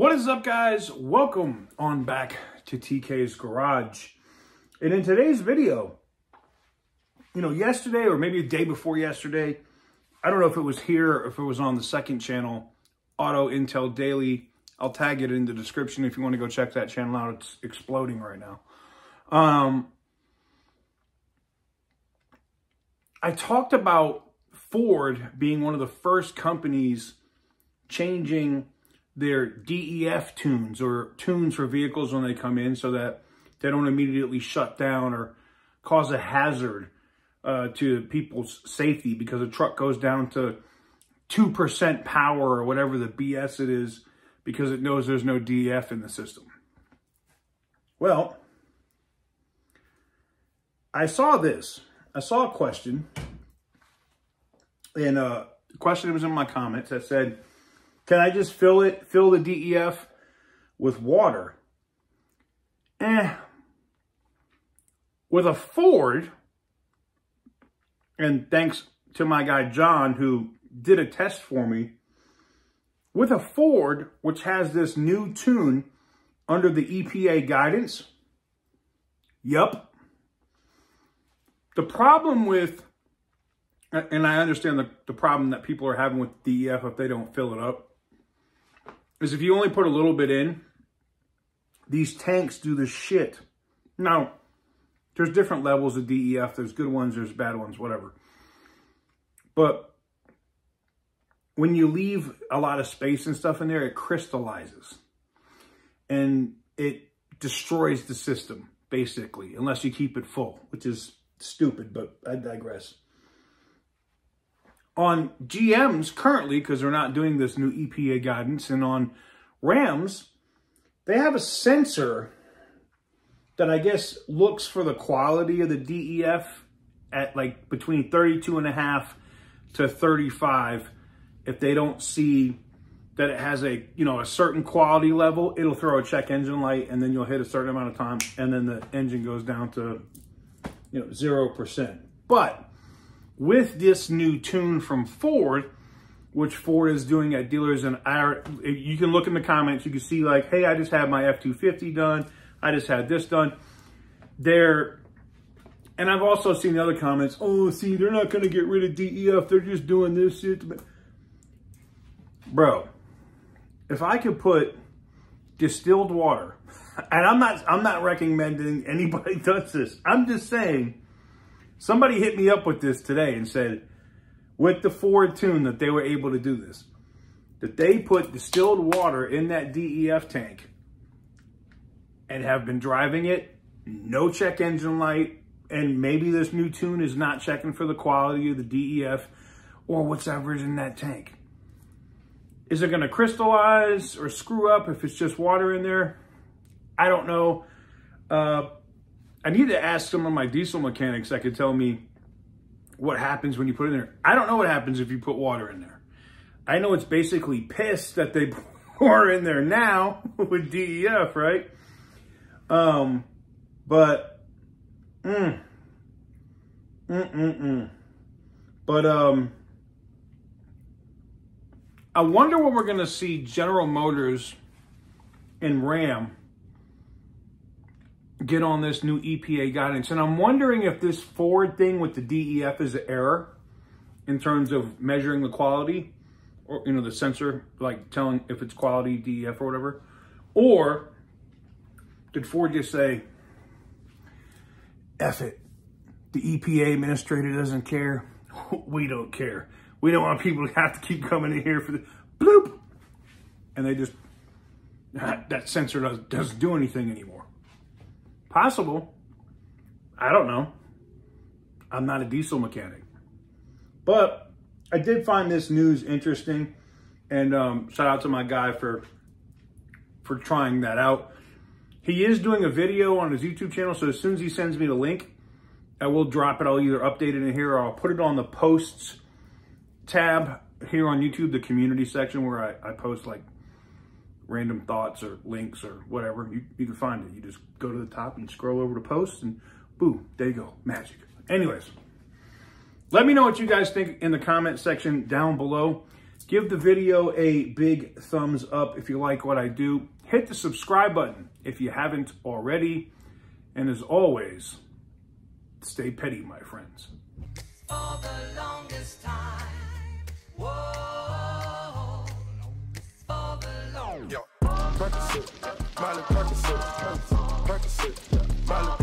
What is up, guys? Welcome on back to TK's Garage. And in today's video, you know, yesterday or maybe a day before yesterday, I don't know if it was here or if it was on the second channel, Auto Intel Daily. I'll tag it in the description if you want to go check that channel out. It's exploding right now. Um, I talked about Ford being one of the first companies changing their DEF tunes or tunes for vehicles when they come in so that they don't immediately shut down or cause a hazard uh, to people's safety because a truck goes down to 2% power or whatever the BS it is because it knows there's no DEF in the system. Well, I saw this. I saw a question, and uh, the question was in my comments that said, can I just fill it, fill the DEF with water? Eh. With a Ford, and thanks to my guy John who did a test for me, with a Ford, which has this new tune under the EPA guidance, yup. The problem with, and I understand the, the problem that people are having with DEF if they don't fill it up, is if you only put a little bit in, these tanks do the shit. Now, there's different levels of DEF. There's good ones, there's bad ones, whatever. But when you leave a lot of space and stuff in there, it crystallizes. And it destroys the system, basically, unless you keep it full, which is stupid, but I digress on GMs currently, because they're not doing this new EPA guidance, and on Rams, they have a sensor that I guess looks for the quality of the DEF at like between 32 and a half to 35. If they don't see that it has a, you know, a certain quality level, it'll throw a check engine light and then you'll hit a certain amount of time and then the engine goes down to, you know, 0%. But with this new tune from Ford, which Ford is doing at dealers and our, you can look in the comments, you can see like, hey, I just had my F-250 done. I just had this done. They're, and I've also seen the other comments, oh, see, they're not going to get rid of DEF. They're just doing this shit. Bro, if I could put distilled water, and I'm not, I'm not recommending anybody does this. I'm just saying, Somebody hit me up with this today and said, with the Ford tune that they were able to do this, that they put distilled water in that DEF tank and have been driving it, no check engine light, and maybe this new tune is not checking for the quality of the DEF or whatever's in that tank. Is it going to crystallize or screw up if it's just water in there? I don't know. Uh, I need to ask some of my diesel mechanics that could tell me what happens when you put it in there. I don't know what happens if you put water in there. I know it's basically piss that they pour in there now with DEF, right? Um, but, mm, mm, mm, mm. But, um, I wonder what we're going to see General Motors and Ram get on this new EPA guidance. And I'm wondering if this Ford thing with the DEF is an error in terms of measuring the quality or, you know, the sensor, like telling if it's quality DEF or whatever. Or did Ford just say, F it. The EPA administrator doesn't care. we don't care. We don't want people to have to keep coming in here for the bloop. And they just, that sensor does, doesn't do anything anymore. Possible. I don't know. I'm not a diesel mechanic. But I did find this news interesting. And um, shout out to my guy for for trying that out. He is doing a video on his YouTube channel. So as soon as he sends me the link, I will drop it. I'll either update it in here or I'll put it on the posts tab here on YouTube, the community section where I, I post like random thoughts or links or whatever, you, you can find it. You just go to the top and scroll over to posts and boom, there you go, magic. Anyways, let me know what you guys think in the comment section down below. Give the video a big thumbs up if you like what I do. Hit the subscribe button if you haven't already. And as always, stay petty, my friends. Percocet, Miley Percocet, Percocet, Miley